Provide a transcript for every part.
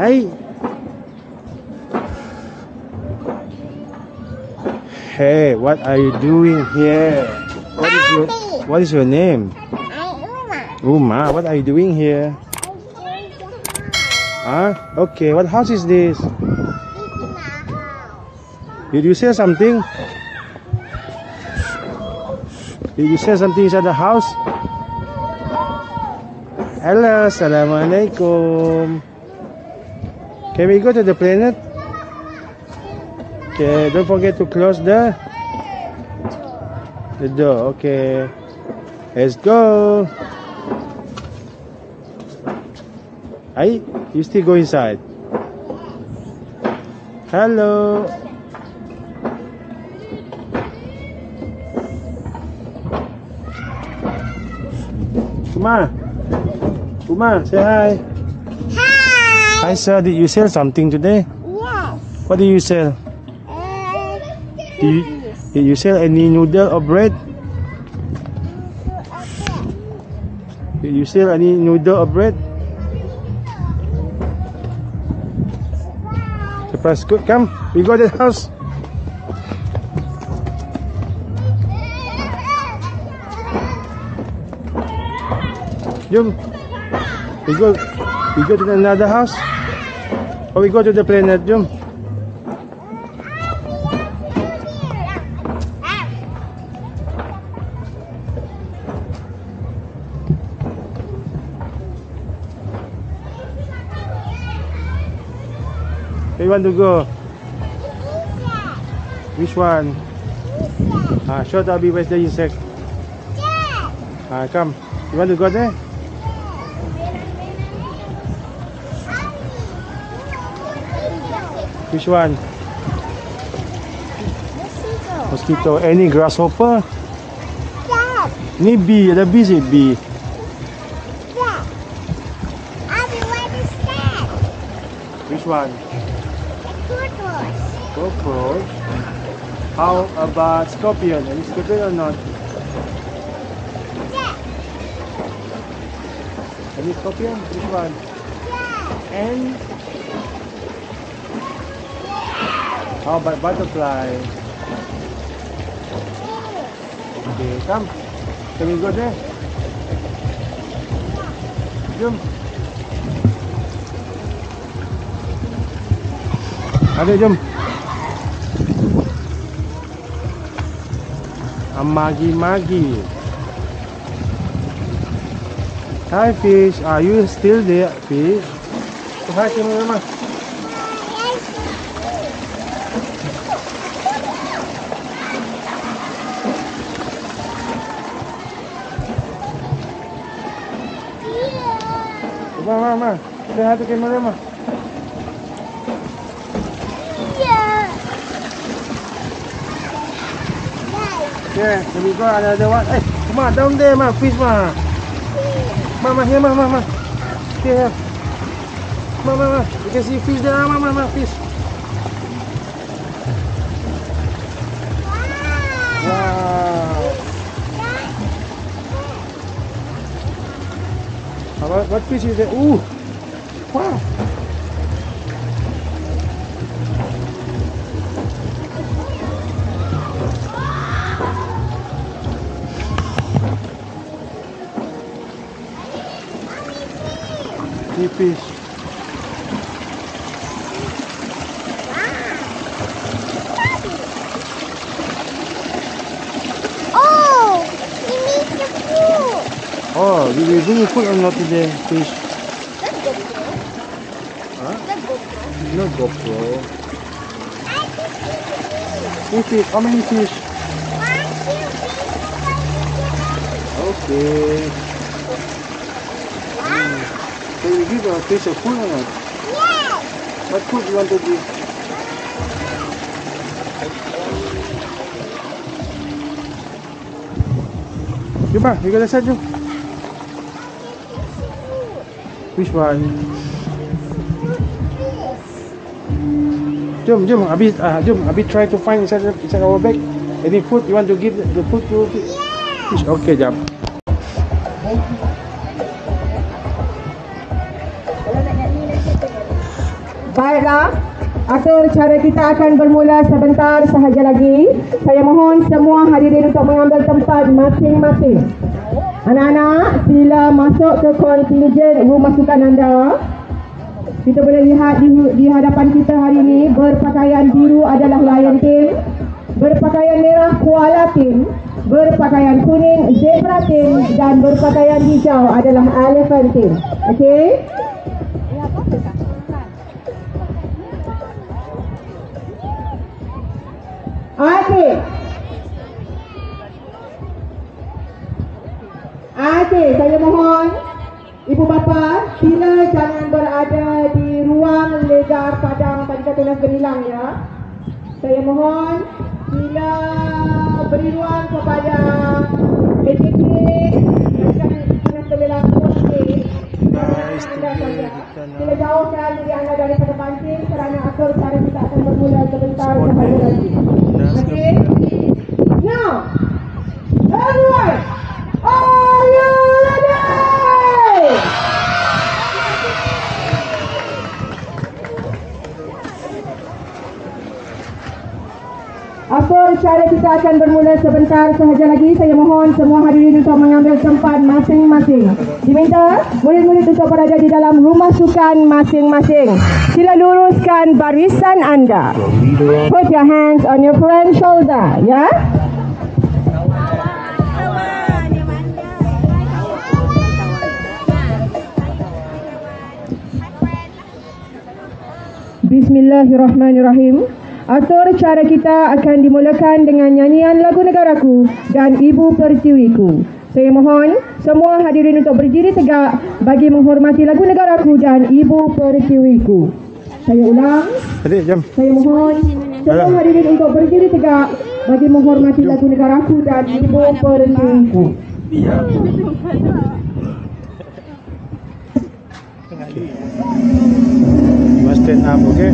Hey. Hey, what are you doing here? What is your What is your name? I'm Uma. Uma, what are you doing here? Huh? Okay, what house is this? Did you say something? Did you say something inside the house? Hello, Assalamualaikum. Can we go to the planet? Okay, don't forget to close the the door. Okay, let's go. Hey, you still go inside? Hello. Uma. Uma, say hi. Sir. Did you sell something today? Yes. What did you sell? Uh, Did you, did you sell any noodle or bread? Did you sell any noodle or bread? Surprise. Good. Come. We go to the house. Jom. We go. We go to another house. Or we go to the planet. Where you want to go? Which one? Ah, show Tabi where's the insect. Ah, come. You want to go there? Which one? Mosquito. Any grasshopper? Dad, Ni bee. Ada bee sih bee. Dad. Abby, what is that? Which one? Turtles. Cockroach. How about scorpion? Any scorpion or not? Dad, Any scorpion? Which one? Dad. And Oh, how about butterfly? Okay, come. Can we go there? Jom. Ada jom. Magi-magi. Hi fish, are you still there, fish? Hi to mama. Say hi to camera, mama. Yeah. Let me go another one. Hey, come on, down there, ma. Fish, ma. Mama, here, mama, mama. Here. Mama, mama. You can see fish there, mama, mama, fish. wow. Wow. About, what fish is that? Ooh. Sea fish. Oh, he needs the food. Oh, did we bring food or not today? Fish. That's GoPro. Huh? That's GoPro. No GoPro. I can see the Two fish. How many fish? One, two, three, Okay. Give a fish a food or not? Yes. What food you want to give? Jom lah, we got the set jom. Which one? Jom, jom. Abi, ah, jom. Abi try to find inside inside our bag. Any food you want to give the, food to fish? Yes. Okay, jam. Baiklah, atur cara kita akan bermula sebentar sahaja lagi. Saya mohon semua hadirin untuk mengambil tempat masing-masing. Anak-anak, sila masuk ke kontingen rumah sukan anda. Kita boleh lihat di, di hadapan kita hari ini berpakaian biru adalah Lion Team, berpakaian merah Koala Team, berpakaian kuning Zebra Team dan berpakaian hijau adalah Elephant Team. Okey? Okey. Okey, saya mohon Ibu bapa, sila jangan berada di ruang legar padang tadi tulis gemilang ya. Saya mohon sila beri ruang kepada dan jangan posting. Sila jauhkan diri anda daripada banting kerana atur cara kita akan bermula sebentar sahaja lagi. Okay? Now, everyone, are you Atur cara kita akan bermula sebentar sahaja lagi. Saya mohon semua hadirin untuk mengambil tempat masing-masing. Diminta murid-murid untuk berada di dalam rumah sukan masing-masing. Sila luruskan barisan anda. Put your hands on your friend's shoulder, ya. Bismillahirrahmanirrahim. Atur cara kita akan dimulakan dengan nyanyian lagu negaraku dan Ibu Pertiwiku. Saya mohon semua hadirin untuk berdiri tegak bagi menghormati lagu negaraku dan Ibu Pertiwiku. Saya ulang. Adik, jam. Saya mohon semua hadirin untuk berdiri tegak bagi menghormati lagu negaraku dan Ibu Pertiwiku. You must stand up, okay?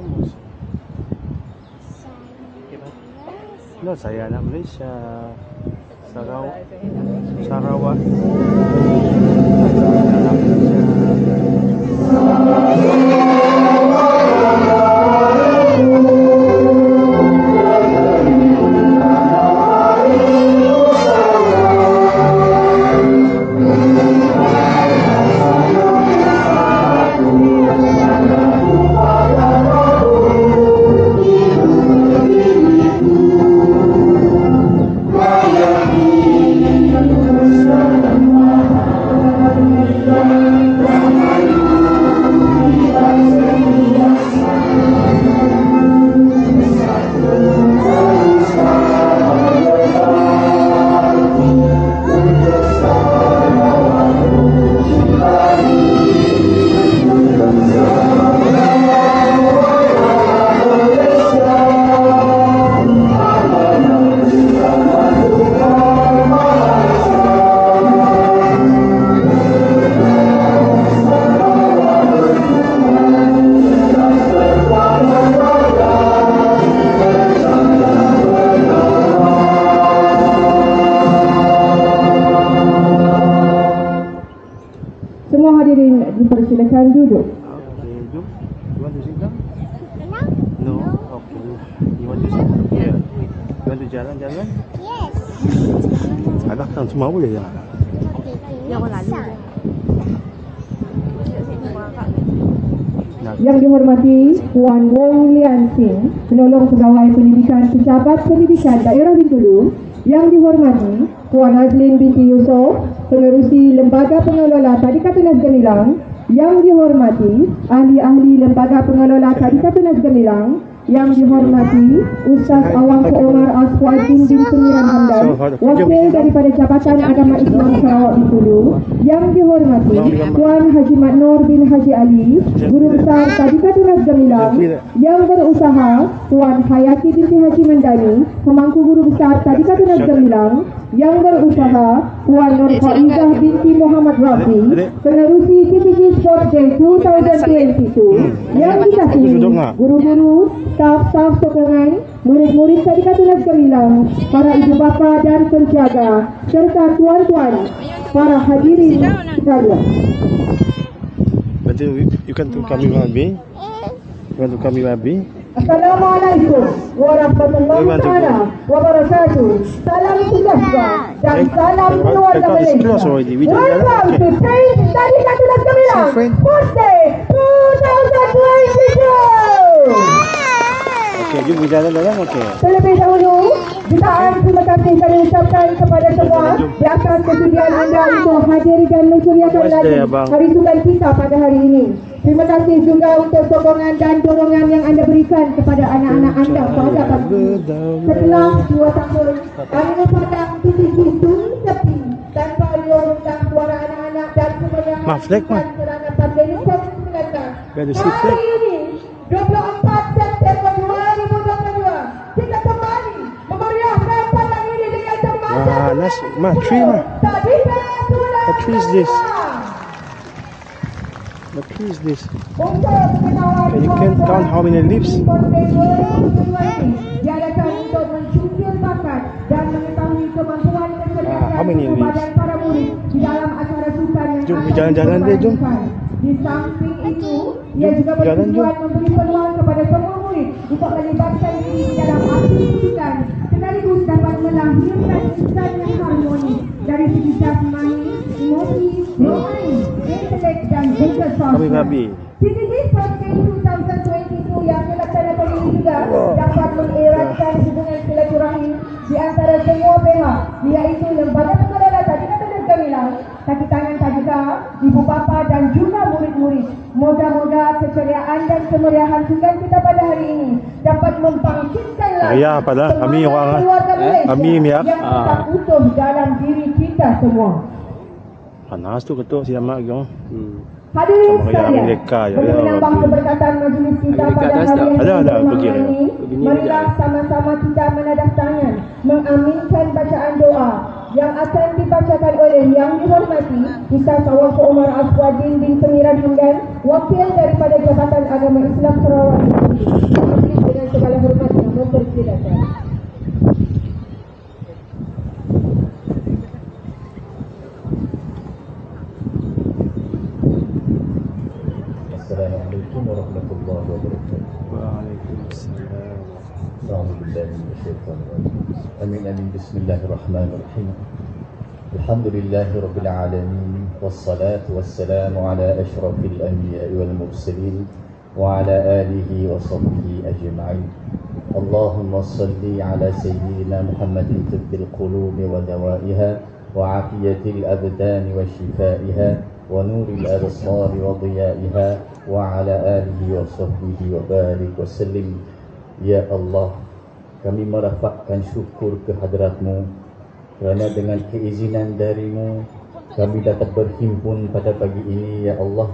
Song. No, saya anak Malaysia. Sarawak. Sarawak. Anak Semua boleh ya. Yang lalu. Nak Yang dihormati Puan Wong Lian Sing, penolong pegawai pendidikan Pejabat Pendidikan Daerah Bintulu. Yang dihormati Puan Azlin binti Yusof, pengerusi Lembaga Pengelola Tadika Tunas Gemilang. Yang dihormati ahli-ahli Lembaga Pengelola Tadika Tunas Gemilang. Yang dihormati Ustaz Awang Omar Aswadin bin Pengiran Hamdan, wakil daripada Jabatan Agama Islam Sarawak Bintulu. Yang dihormati Tuan Haji Mat Nur bin Haji Ali, Guru Besar Tadika Tunas Gemilang. Yang berusaha Tuan Hayati binti Haji Mendani, pemangku Guru Besar Tadika Tunas Gemilang. Yang berusaha Tuan Nur Faizah binti Muhammad Rafi, penerusi TPG Sport Day 2022. Yang dikasihi guru-guru, staf-staf sokongan, murid-murid Tadika Tunas Gemilang, para ibu bapa dan penjaga, serta tuan-tuan, para hadirin sekalian. Berarti you- can to kami babi. You want to kami babi? Assalamualaikum warahmatullahi taala wabarakatuh. Salam sejahtera dan salam keluarga Malaysia. Welcome to. Saint Tadika Tunas Gemilang See, friend. Sports Day 2022. Okey, jom berjalan dalam okey. Terlebih dahulu, jutaan terima kasih kami ucapkan kepada semua di atas kesediaan anda untuk hadir dan mencuriakan What's lagi hari sukan kita pada hari ini. Terima kasih juga untuk sokongan dan dorongan yang anda berikan kepada anak-anak anda pada pagi ini. Setelah dua tahun, kami padang titik sunyi sepi tanpa lorongkan suara anak-anak dan kemeriahan Maaf, flag, Mak. serangan pandemi COVID-19. Ada si flag. Hari ini, 24 September 2022, kita kembali memeriahkan padang ini Wah, nice. Ma, tree, Ma. Tadika Tunas What tree is this? What tree is this? Can you count how many leaves? Ah, how many leaves? Jom, jalan-jalan deh, jom. Di samping itu, ia juga memberi peluang kepada semua murid untuk melibatkan diri di dalam dapat melahirkan insan yang harmoni dari segi jasmani, emosi, rohani, intelek dan juga sosial. Sports Day 2022 yang dilaksanakan ini juga dapat mengeratkan hubungan silaturahim di antara semua pihak iaitu Lembaga Pengelola Tadika Tunas Gemilang, kaki tangan Tadika, ibu bapa dan juga murid-murid. Moga-moga keceriaan dan kemeriahan sukan kita pada hari ini dapat membangkitkan Meriah pada kami orang, eh? Kami, Mia. yang tetap utuh dalam diri kita semua. Panas tu ketuk si Amak gong. Hadirin Sama yang sekalian, Amerika je, demi ya, menambah keberkatan majlis kita Amerika pada hari yang Ada, ada, pergi, ya. ini, marilah sekejap, sama-sama kita menadah tangan, mengaminkan bacaan doa yang akan dibacakan oleh yang dihormati Ustaz Awang Umar Aswadin bin Pengiran Hamdan, wakil daripada Jabatan Agama Islam Sarawak. الحمد لله رب العالمين والصلاة والسلام على أشرف الأنبياء والمرسلين وعلى آله وصحبه أجمعين. اللهم صل على سيدنا محمد طب القلوب ودوائها وعافية الأبدان وشفائها ونور الأبصار وضيائها وعلى آله وصحبه وبارك وسلم. Ya Allah, kami merafakkan syukur kehadratmu kerana dengan keizinan darimu kami dapat berhimpun pada pagi ini ya Allah.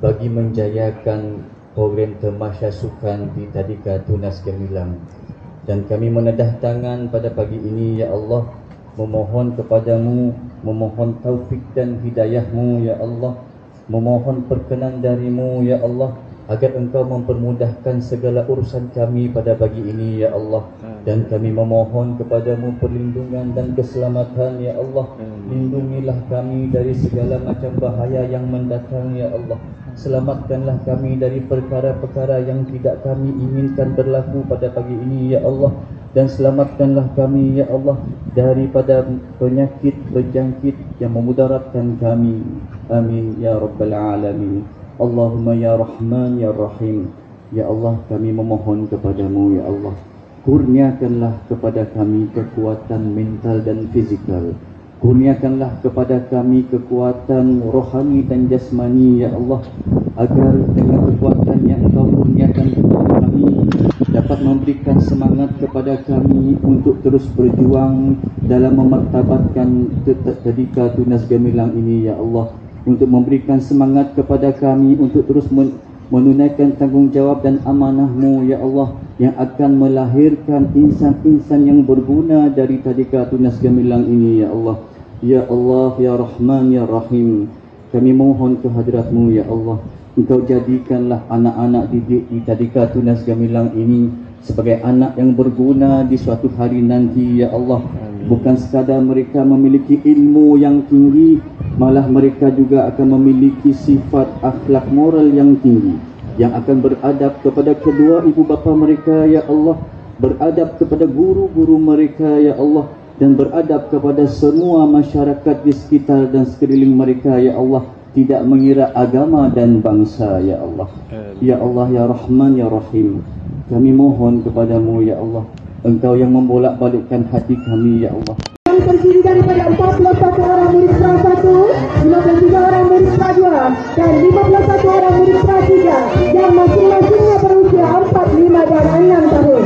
Bagi menjayakan program Temasya Sukan di Tadika Tunas Gemilang. Dan kami menedah tangan pada pagi ini ya Allah. Memohon kepadamu memohon taufik dan hidayahmu ya Allah. Memohon perkenan darimu ya Allah agar engkau mempermudahkan segala urusan kami pada pagi ini ya Allah dan kami memohon kepadamu perlindungan dan keselamatan ya Allah. Lindungilah kami dari segala macam bahaya yang mendatang ya Allah. Selamatkanlah kami dari perkara-perkara yang tidak kami inginkan berlaku pada pagi ini ya Allah. Dan selamatkanlah kami ya Allah daripada penyakit berjangkit yang memudaratkan kami. Amin ya rabbal alamin. Allahumma ya rahman ya rahim. Ya Allah kami memohon kepadamu ya Allah kurniakanlah kepada kami kekuatan mental dan fizikal. Kurniakanlah kepada kami kekuatan rohani dan jasmani ya Allah agar dengan kekuatan yang engkau kurniakan kepada kami dapat memberikan semangat kepada kami untuk terus berjuang dalam memartabatkan tadika tunas gemilang ini ya Allah. Untuk memberikan semangat kepada kami untuk terus men- menunaikan tanggungjawab dan amanahmu ya Allah yang akan melahirkan insan-insan yang berguna dari tadika tunas gemilang ini ya Allah. Ya Allah ya Rahman ya Rahim. Kami mohon kehadratmu ya Allah. Engkau jadikanlah anak-anak didik di tadika tunas gemilang ini sebagai anak yang berguna di suatu hari nanti ya Allah. Bukan sekadar mereka memiliki ilmu yang tinggi malah mereka juga akan memiliki sifat akhlak moral yang tinggi yang akan beradab kepada kedua ibu bapa mereka ya Allah. Beradab kepada guru-guru mereka ya Allah. Dan beradab kepada semua masyarakat di sekitar dan sekeliling mereka ya Allah. Tidak mengira agama dan bangsa ya Allah. Ya Allah ya Rahman ya Rahim. Kami mohon kepadamu ya Allah. Engkau yang membolak-balikkan hati kami ya Allah terdiri daripada 41 orang murid pra 1, 53 orang murid pra 2 dan 51 orang murid pra 3 yang masing-masingnya berusia 4, 5 dan 6 tahun.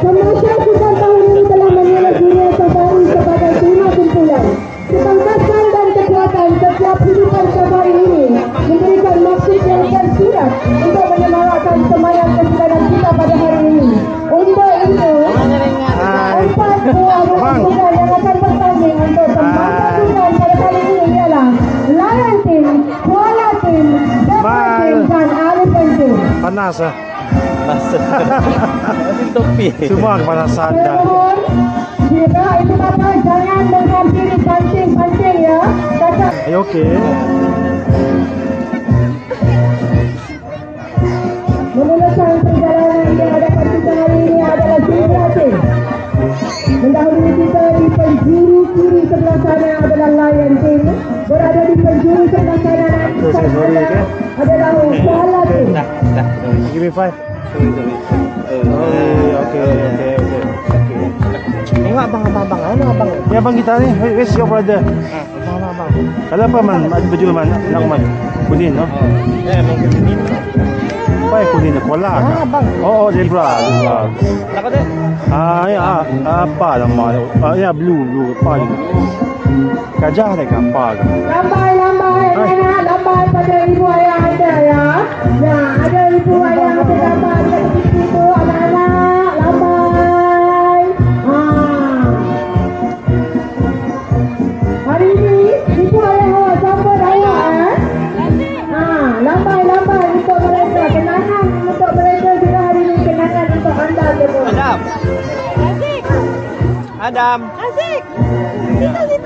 Pemasyarakatan tahun ini telah menilai dunia safari sebagai tema kumpulan. Ketangkasan dan kekuatan setiap hidupan safari ini Panas ah. Topi. Semua kepanasan dah. jika itu bapa jangan menghampiri pancing-pancing ya. Are you okay? memulakan perjalanan di hadapan kita hari ini adalah Team. Mendahului kita di penjuru kiri sebelah sana adalah Lion Team. Berada di penjuru sebelah kanan okay. adalah Koala Dah. Give me five. Sorry, sorry. Oh, okay, okay, okay. Tengok abang, abang, abang. Mana abang? Ni abang kita ni, where- where's your brother? Abang, abang, abang. Kalau apa man, ada baju man, nak man. Kunin, no? Eh, abang ke sini. Apa yang kunin? Kola Ah, ke? abang. Oh, oh, zebra, zebra. Nak kata? Ah, ya, ah, apa nama? Ah, ya, blue, blue, apa ni? Gajah ni ke ibu ayah ada lambai pada situ anak-anak, lambai. Hari ini ibu ayah awak sambut awak eh. Lambai, lambai untuk mereka kenangan untuk mereka juga hari ini kenangan untuk anda semua. Adam. Adam. Azik! Situ, situ!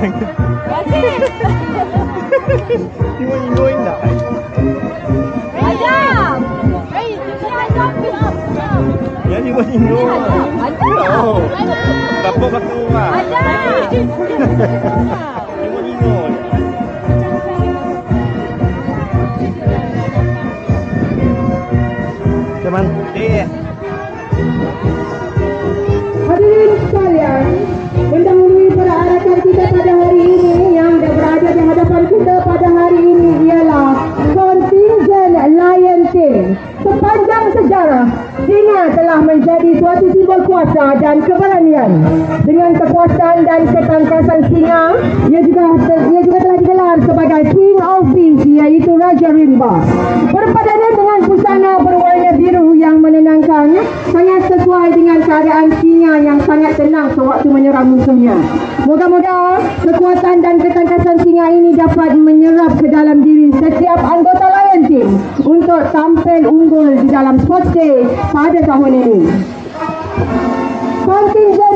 Ya, you Hadirin sekalian, perarakan kita pada hari ini yang berada di hadapan kita pada hari ini ialah Contingent Lion Team. Sepanjang sejarah, singa telah menjadi suatu simbol kuasa dan keberanian. Dengan kekuasaan dan ketangkasan singa, ia juga ia juga telah digelar sebagai King of Beasts iaitu Raja Rimba. Berpadanan dengan busana berwarna biru yang menenangkan, sangat sesuai dengan keadaan singa yang sangat tenang sewaktu menyerang musuhnya. Moga-moga kekuatan dan ketangkasan singa ini dapat menyerap ke dalam diri setiap anggota Lion Team untuk tampil unggul di dalam Sports Day pada tahun ini. Kontingen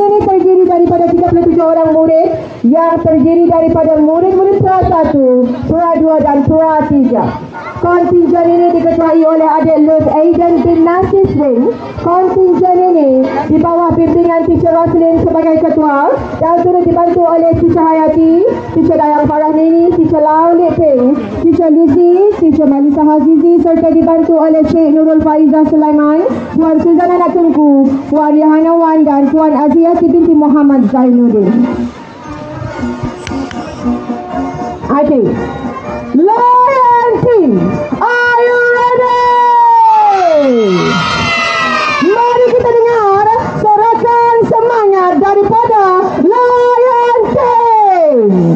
daripada 37 orang murid yang terdiri daripada murid-murid Pura 1, Pura 2 dan Pura 3. Kontingen ini diketuai oleh adik Luz Aiden bin Nasir Swing. Kontingen ini di bawah bimbingan Teacher Roslyn sebagai ketua dan turut dibantu oleh Teacher Hayati, Teacher Dayang Farah Nini, Teacher Lau Lik Ping, Teacher Lucy, Teacher Malisa Hazizi serta dibantu oleh Cik Nurul Faiza Sulaiman, Puan Suzan Anak Tengku, Puan Yahana Wan dan Puan Aziati binti Muhammad Zainuddin. Okay. Lion Team, are you ready? Mari kita dengar sorakan semangat daripada Lion Team.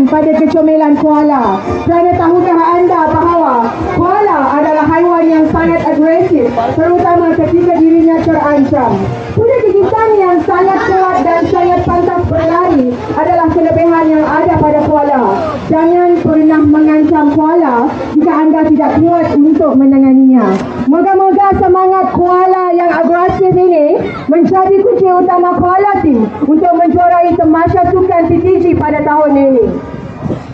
Ringan pada kecomelan koala. Kerana tahukah anda bahawa koala adalah haiwan yang sangat agresif, terutama ketika dirinya terancam. Kuda gigitan yang sangat kuat dan sangat pantas berlari adalah kelebihan yang ada pada koala. Jangan pernah mengancam koala jika anda tidak kuat untuk menanganinya. Moga-moga semangat koala yang agresif ini menjadi kunci utama koala team untuk menjuarai Temasya Sukan PTG pada tahun ini.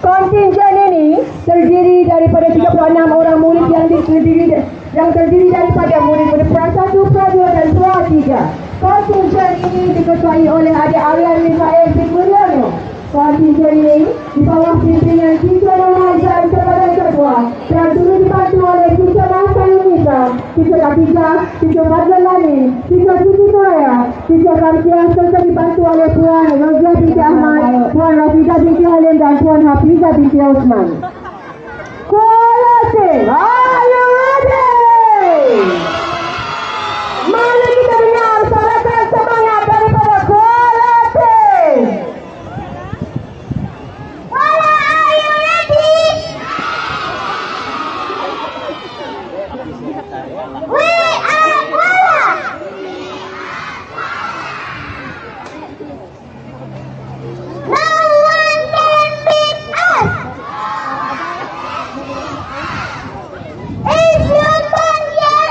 Kontingen ini terdiri daripada 36 orang murid yang terdiri yang terdiri daripada murid-murid Pra 1, Pra 2 dan Pra 3. Kontingen ini diketuai oleh adik Aryan Misael bin Kontingen ini di bawah pimpinan Siswa Remaja sebagai ketua dan turut dibantu oleh Siswa Bangsa Indonesia, Siswa Katiga, Siswa Fadlan Lani, Siswa Siti Suraya, Siswa Kamsiah serta dibantu oleh Puan Rozia binti Ahmad, Puan Rafidah binti Halim dan Puan Hafizah binti Osman. Kuala are you ready? Mari kita dengar sorakan semangat daripada Kuala Team. Kuala, are you ready? We are Kuala! No one can beat us! If you can hear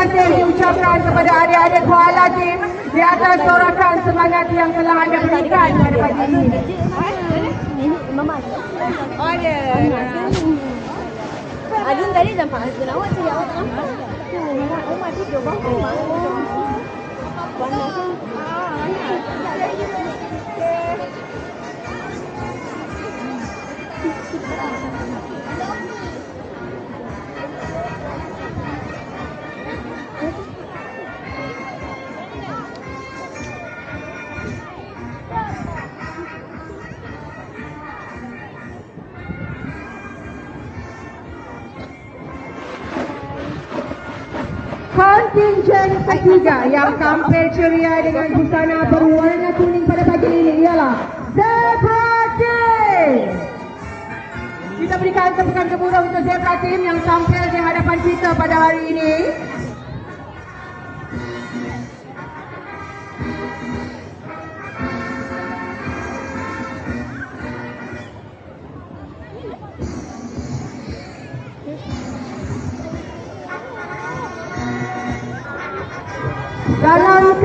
kasih diucapkan kepada adik-adik koala team di atas sorakan semangat yang telah anda berikan pada pagi ini. Oh ada. Adun tadi nampak husband awak tadi awak tak nampak. Tu, Umar tidur bawah. Panas. Kontingen ketiga yang tampil ceria dengan busana berwarna kuning pada pagi ini ialah Zebra Team. Kita berikan tepukan gemuruh untuk Zebra Team yang tampil di hadapan kita pada hari ini.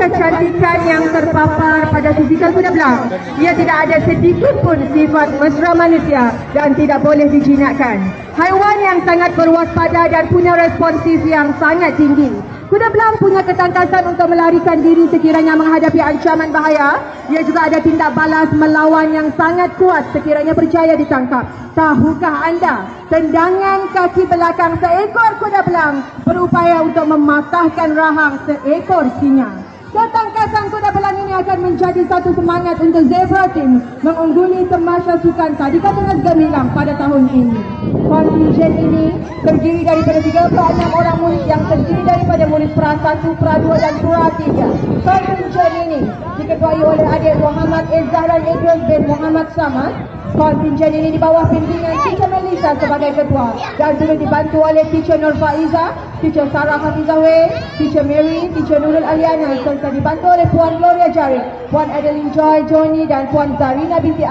Kecantikan yang terpapar pada fizikal kuda belang, ia tidak ada sedikit pun sifat mesra manusia dan tidak boleh dijinakkan. Haiwan yang sangat berwaspada dan punya responsif yang sangat tinggi. Kuda belang punya ketangkasan untuk melarikan diri sekiranya menghadapi ancaman bahaya. Ia juga ada tindak balas melawan yang sangat kuat sekiranya percaya ditangkap. Tahukah anda, tendangan kaki belakang seekor kuda belang berupaya untuk mematahkan rahang seekor singa. Ketangkasan kuda belang ini akan menjadi satu semangat untuk Zebra Team mengungguli Semasya Sukan Tadika Tunas Gemilang pada tahun ini. Kontingen ini terdiri daripada 36 orang murid yang terdiri daripada murid Pra 1, Pra 2 dan Pra 3. Kontingen ini diketuai oleh adik Muhammad Izzahran Idris bin Muhammad Samad Kontingen ini di bawah pimpinan Teacher Melissa sebagai ketua. Dan turut dibantu oleh Teacher Nur Faiza, Teacher Sarah Hafizahwe, Teacher Mary, Teacher Nurul Aliana. Serta dibantu oleh Puan Gloria Jari, Puan Adeline Joy Johnny dan Puan Zarina binti.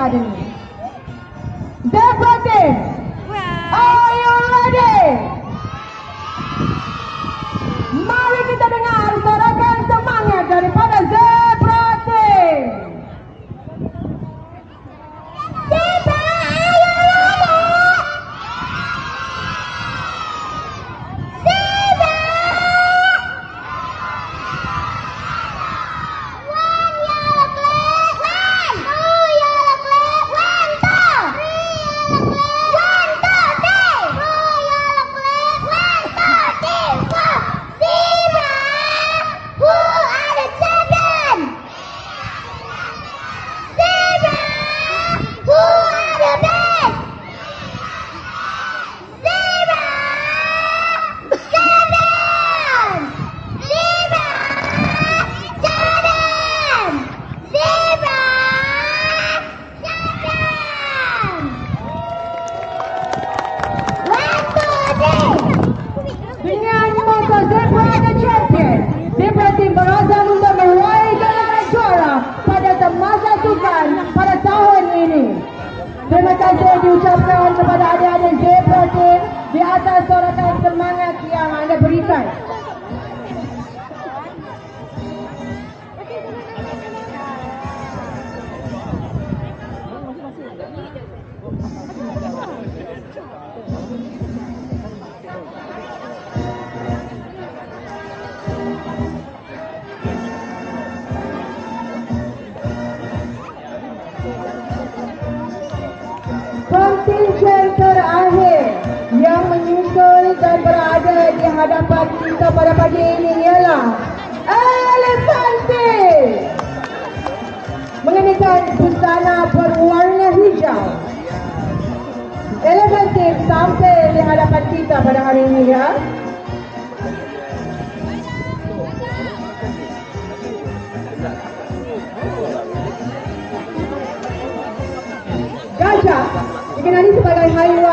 Zebra Team, are you ready? Mari kita dengar sorakan semangat daripada Zebra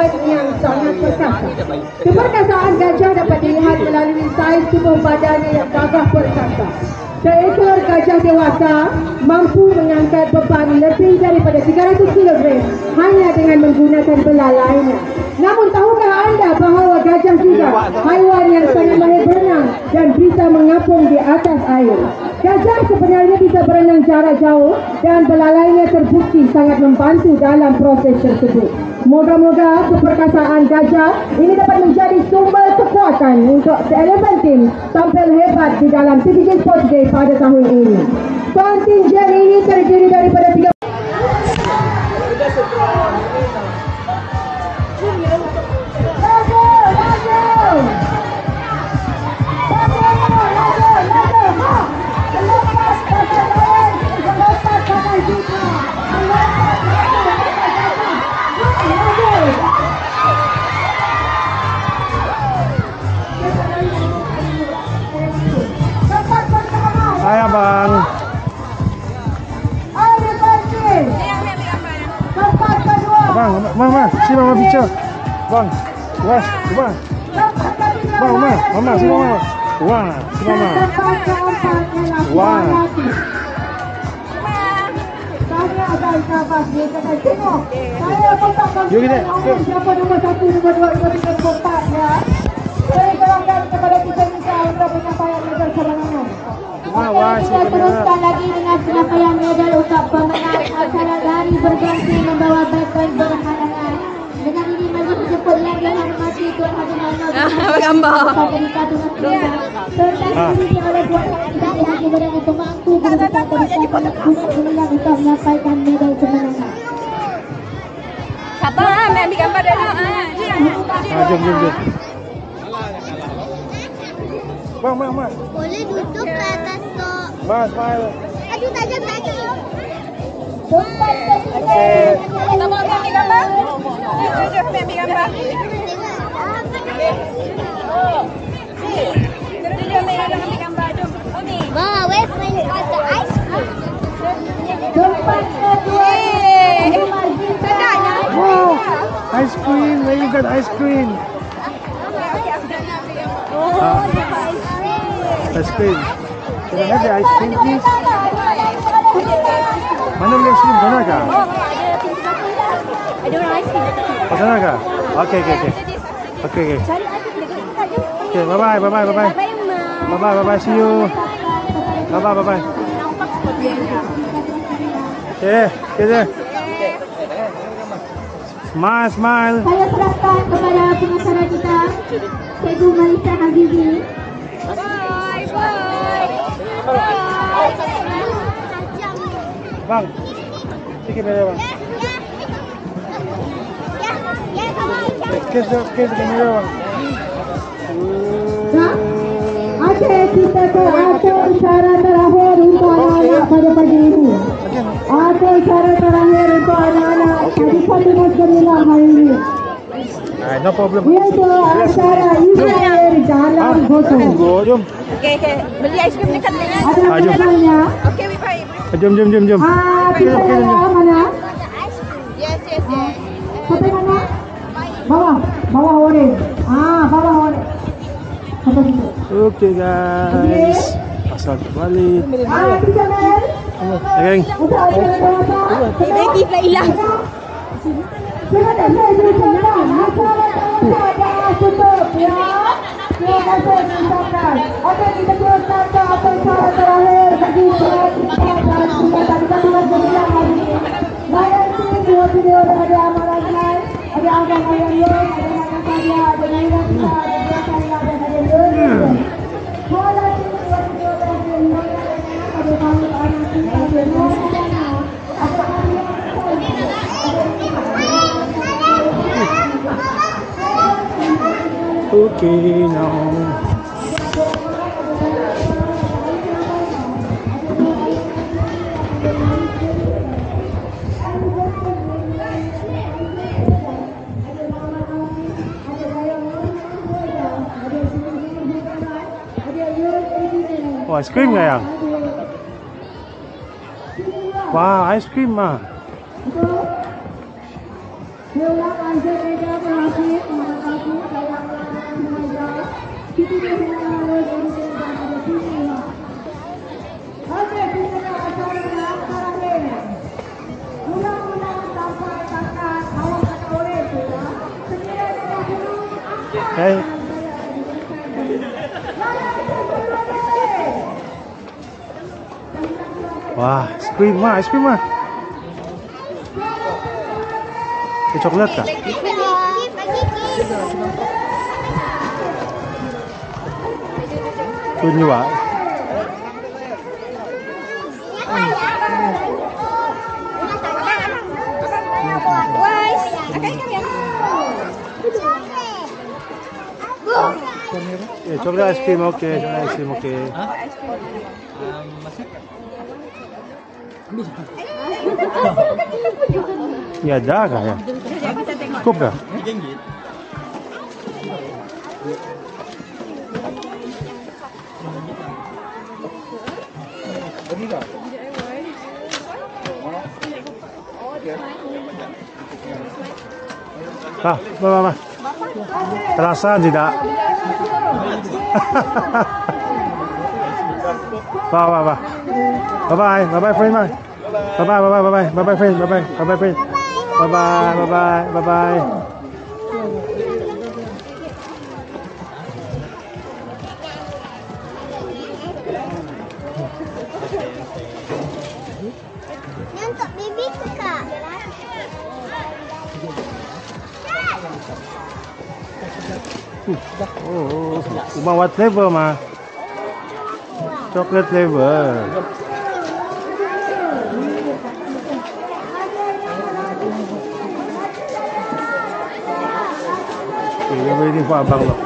haiwan yang sangat perkasa. Keperkasaan gajah dapat dilihat melalui saiz tubuh badannya yang gagah perkasa. Seekor gajah dewasa mampu mengangkat beban lebih daripada 300 kg hanya dengan menggunakan belalainya. Namun tahukah anda bahawa gajah juga haiwan yang sangat mahir berenang dan bisa mengapung di atas air. Gajah sebenarnya bisa berenang jarak jauh dan belalainya terbukti sangat membantu dalam proses tersebut. Moga-moga keperkasaan gajah ini dapat menjadi sumber kekuatan untuk Elephant Team tampil hebat di dalam TVJ Sports Day pada tahun ini. Kontingen ini terdiri daripada tiga mama, si mama picture. Bang, wah, bang. Bang, mama, mama, si mama. Wah, si mama. Wah. Yuk, kita. Yuk. Siapa nombor satu, nombor dua, nombor tiga, nombor empat ya. Saya kerahkan kepada kita Nisa untuk penyampaian medal kemenangan. Wah, wah, si Kita teruskan lagi dengan penyampaian medal untuk pemenang menyampaikan medal kemenangan. Siapa ah, ambil ambil gambar dulu. Ah, Ah, jom, jom, jom. Bang, bang, bang. Boleh duduk ke atas tok. Bang, smile. Aduh tajam lagi. Okay. Tak mau ambil gambar? Jom, jom, jom, ambil gambar. Jom, jom, jom, ambil ambil gambar. Jom. Where's my other ice cream? Wow, ice cream. Where you got ice cream? Ah, ice cream. Can I have the ice cream, please? Mana beli ice cream? Sana kah? Ada ice cream. Oh? Okay, okay, okay. Okay, okay. Okay, bye bye, bye bye, bye bye. Bye. Bye bye, bye bye. See you. Bye bye, bye bye. Okay, okay. Smile, smile. Saya serahkan kepada pengacara kita, Cikgu Marisa Habibi. Bye, bye. Bang, sikit benda bang. Dah, kes kamera bang. Okey, kita ke atur cara terakhir untuk anak-anak pada pagi ini. Again, Atur cara terakhir untuk anak-anak pada satu Nasrullah hari ini. ah, no problem. Iaitu acara Israel dalam foto. Go, jom. Okey, okey. Beli ais krim dekat ni. Ada Ah, jom. pemenangnya. Okey, we bye. Jom, jom, jom, jom. Ah, kita ada mana? Yes, yes, yes. Sampai mana? Bawah, bawah orange. Ah, bawah orange. Sampai situ. Okay guys. Asal terbalik. Ah, kita men. Okay. Untuk acara berapa? Ready pula hilang. Terima kasih diucapkan. Masalah dah tutup ya. Terima kasih diucapkan. Okey, kita teruskan ke acara terakhir bagi kita dan kita tadi kan tuan sembilan hari ini. Bayar sini dua video ada amal Azlan, ada abang ayam Okay now. Oh, ice cream nggak yang? Wow, ice cream mah. Ulang Aizat Ega berhasil mengatasi sayang Aizat. Kita dia semua harus berusaha dan ada sini. Okey, kita nak acara yang terakhir. Mudah-mudahan sampai kakak awak kakak oleh tu ya. Sekiranya dah dulu, Okay. Wah, es krim mah, es Eh, coklat es krim okey, coklat es krim okey. Ya ada kah ya? Cukup kah? Ah, mama, mama. Trasanti da. Va va va. Bye bye bye bye friend bye. Bye bye bye bye bye bye bye bye friend bye bye bye bye friend. Bye bye bye bye bye bye. Oh, Uma what flavor ma? Chocolate flavor. Okay, we're waiting for abang loh.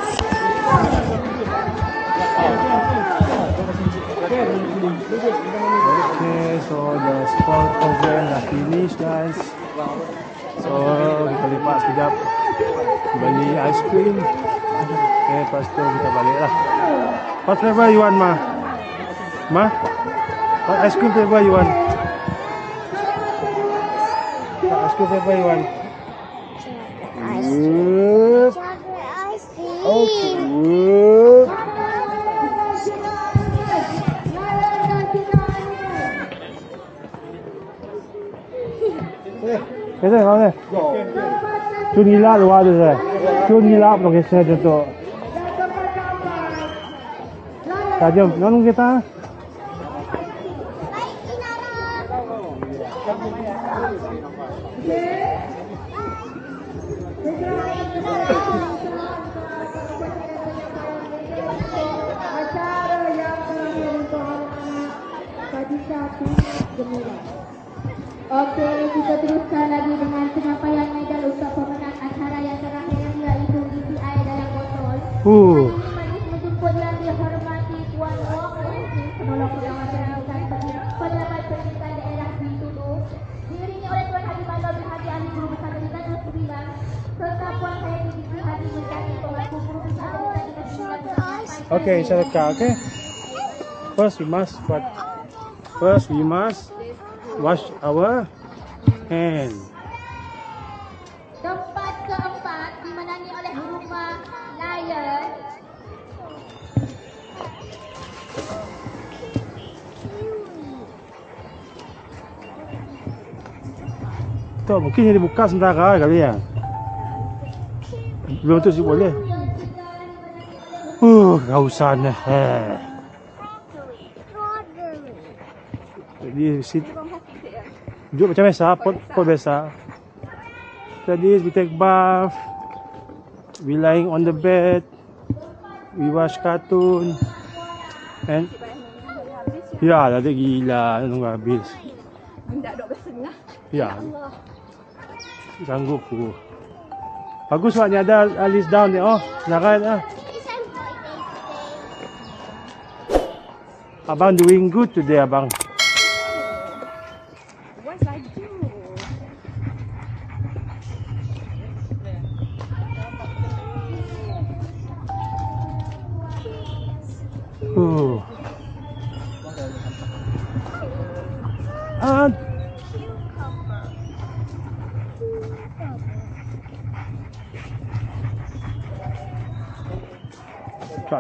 Okay, so the sport program dah finish guys. So kita lipat sekejap beli ice cream. Okay, lepas tu kita balik lah. What flavor you want, Ma? Ma? What ice cream flavor you want? What ice cream flavor you want? Good. Chocolate ice cream. Okay. Lạ rồi được rồi. Chú nghĩ lạ vào cái xe cho tôi. Tajam, nonong kita. Acara yang terakhir untuk anak-anak satu. Okey, kita teruskan lagi dengan penyampaian medal untuk pemenang acara yang terakhir iaitu DPI dalam botol. Uh, Majlis menjemput yang dihormati Tuan Wong Wong penolong pengawasan pendidikan pejabat pendidikan daerah Bintulu diiringi oleh Tuan Haji Bandar bin Haji Ali Guru Besar Pendidikan Negeri Sembilan serta Puan Saya Binti Haji Guru Besar Pendidikan Negeri Sembilan okay, Shalaka, okay? First we must what? First we must wash our hand. Tempat keempat dimenangi oleh rumah Lion Tu mungkin dia buka sementara kali ya. Belum tu sih boleh. Uh, kausan eh. Jadi sit Duduk macam biasa, pot, pot biasa. Jadi we take bath. We lying on the bed. We watch cartoon. And Ya, dah ada gila, nunggu habis. Benda dok bersenah. Ya. Ganggu aku. Bagus lah ni ada list down ni. Oh, silakan ah. Abang doing good today, abang.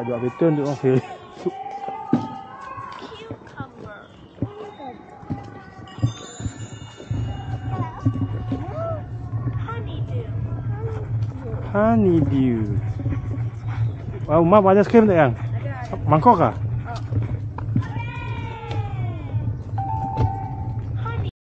Jual betul untuk orang feel. Honeydew. Wah, Umar ada es krim tak yang? Mangkok kah?